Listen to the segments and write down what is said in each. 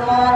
នុ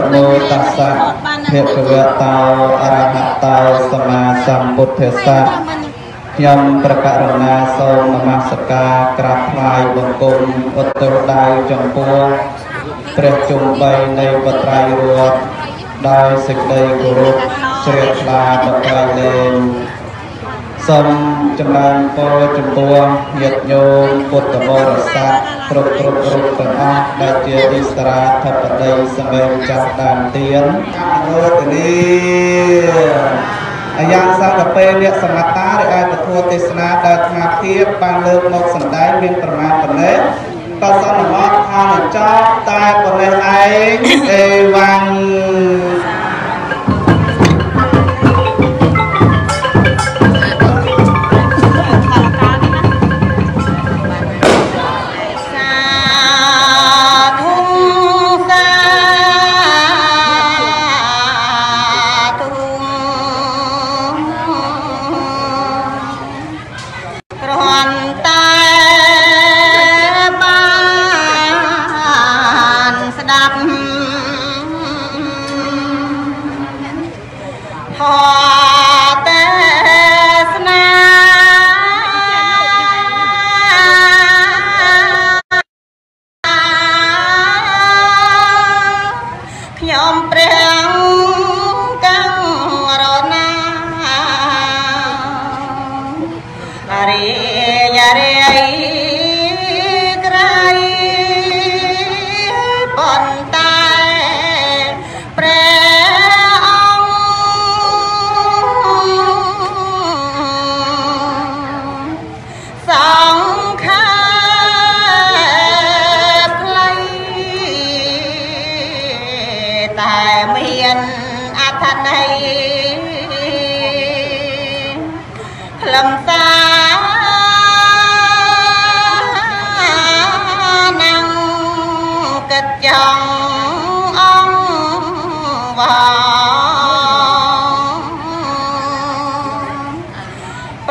នមោតស្សៈភគវតោអរហតោសម្មាសម្ពុទ្ធស្សៈខ្ញុំប្រកាសណាសូមនមស្ការក្រាបថ្វាយបង្គំឧត្តរដៃចំពោះព្រះជុំបីនៃបត្រៃរតន៍ដោយសេចក្តីគោរពជ្រះថ្លាបត្រៃលែងសូមចម្រើនពរចំពោះញាតិញោមពុទ្ធបរិស័ទ គ្រប់គ្រប់រូបទាំងអស់ដែលជាអិសរាធិបតីសម្រាប់ចាស់តាមទានអនុទនីអាយ៉ាងសាកពេលអ្នកសមតាឬអាចពធទេសនាដែលអាត្មាភាពបានលើកមកសម្ដែងមានប្រមាណប៉ុណ្ណេះក៏សន្មតថានឹងចប់តែប៉ុណ្ណេះឯងអេវ៉ាំង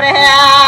ព្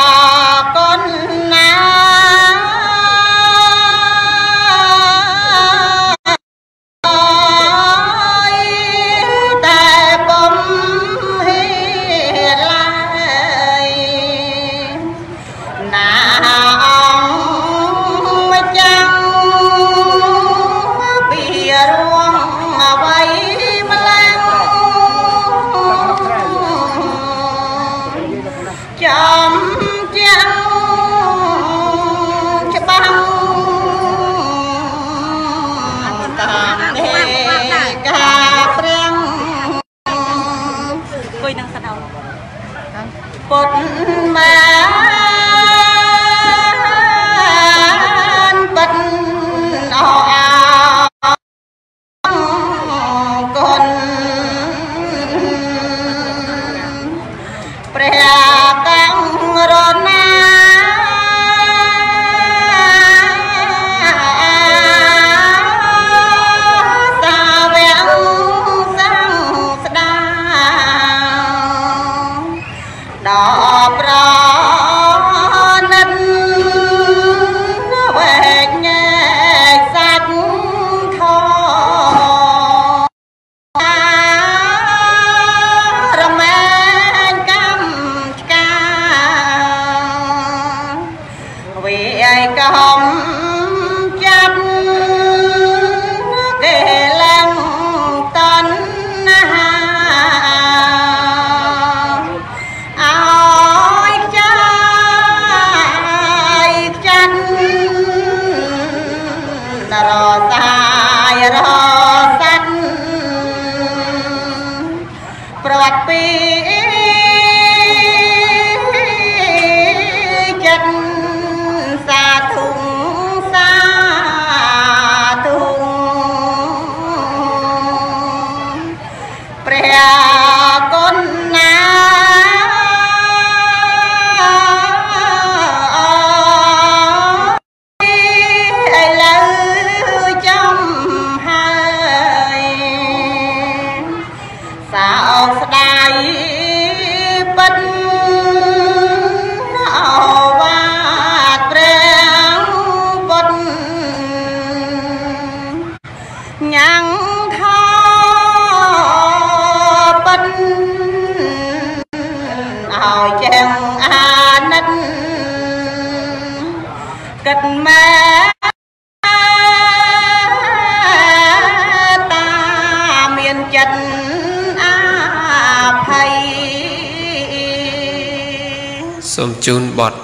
សូមជូនបទ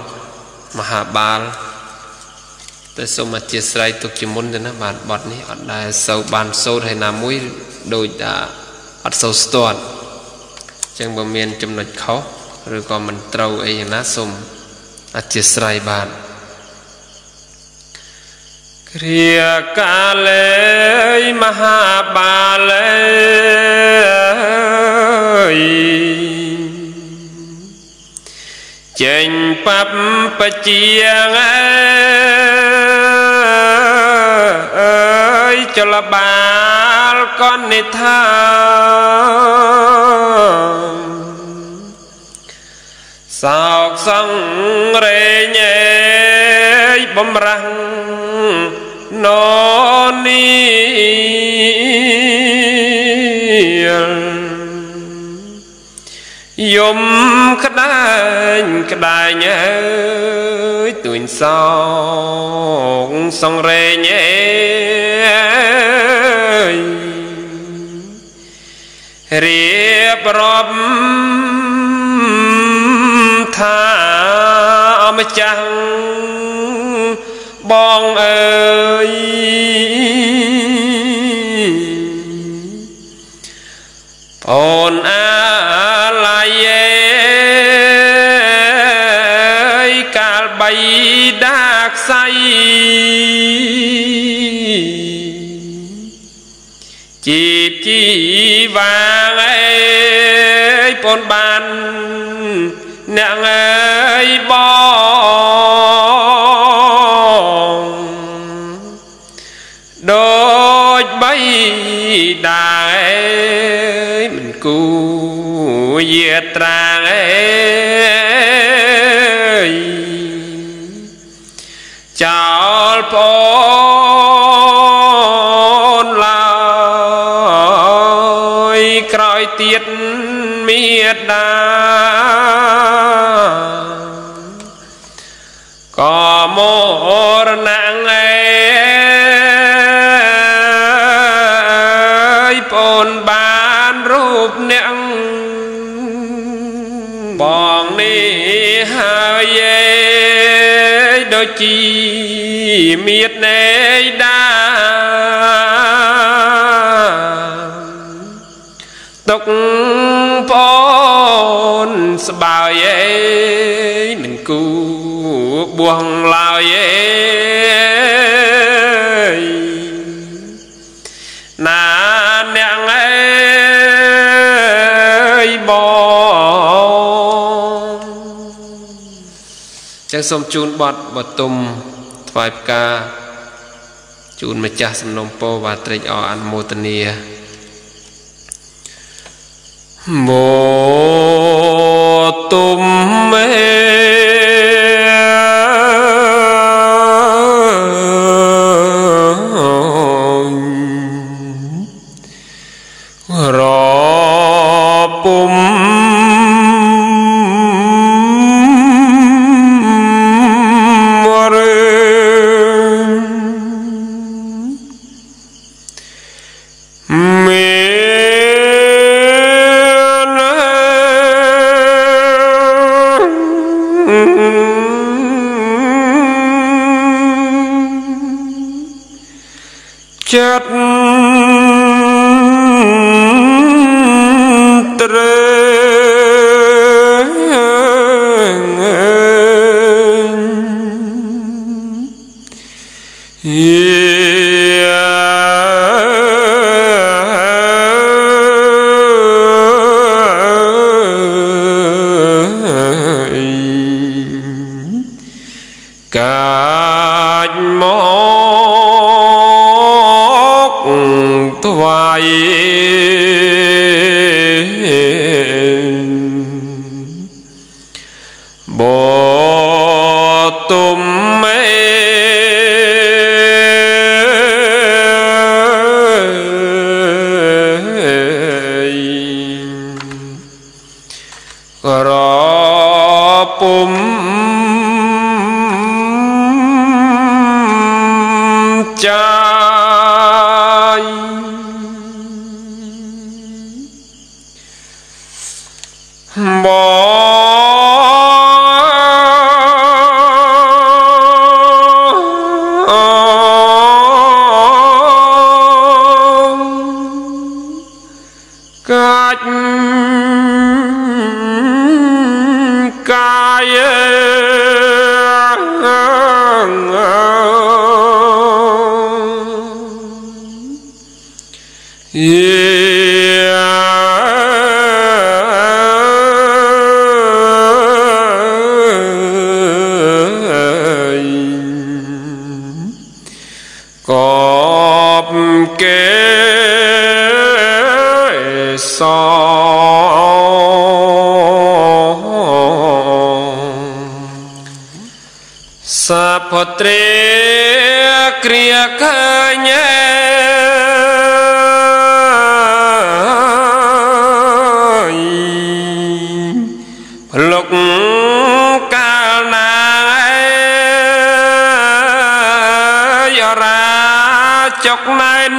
មហាបាលតែសូមអធិស្ឋានទុកជាមុនទៅណាបាទបទនេះអត់ដែលសូវបានសូត្រហើយណាមួយដូចថាអត់សូវស្ទាត់អញ្ចឹងបើមានចំណុចខុសឬក៏មិនត្រូវអីយ៉ាងណាសូមអធិស្ឋានបាទគ្រាកាលេមហាបាលេ ចេញបាប់បជាងអើយចលបាលកនិថាសោកសង្រេញេបំរាំងណនី យំក្ដែងក្ដែងអើយទួញសោកសង្រេញអើយរៀបរាប់ថាអម្ចាស់បងអើយ ងអេយពនបានអ្នកអើយបង ទៀតមេដាក៏មរណៈអេយបងបានរូបអ្នកបងនេះហើយឯងដូចជីមៀតណេដា ទុកបងស្បើយឯងមិនគូបួងឡើយឯងណាអ្នកអើយបងចឹងសូមជូនបទបទុមថ្វាយផ្កាជូនម្ចាស់សំណុំពោបាទត្រេកអរអនុមោទនា មោទុំមេរពុំ ចិត្តត្រេង កាច់ សាភត្រេគ្រាឃើញភ្លុកកាលណាយរាចុកណែន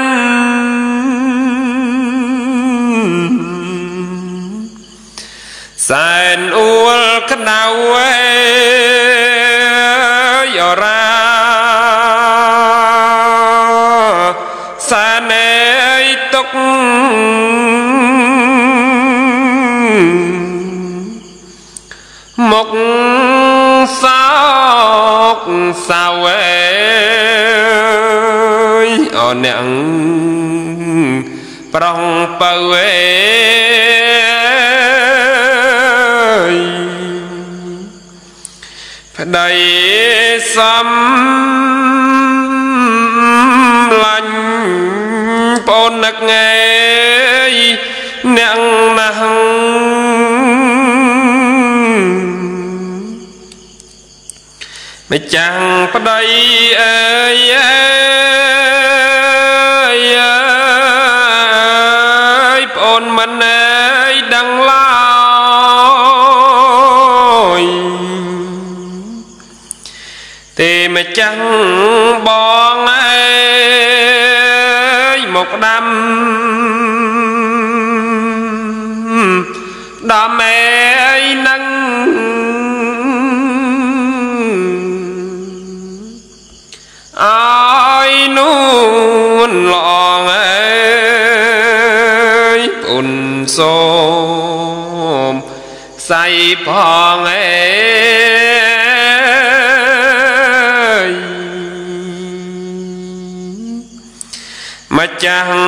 សែនអួលក្តៅយ សែនអើយទុកមកសោកសៅអើយអអ្នកប្រងបើអើយប្តីសំ ននឹកងៃអ្នកណាស់ម្ចាំងប្តីអើយអើយអើយប្អូនមិនអើយដឹងឡើយទេម្ចាំងប ផងអើយម្ចាស់បង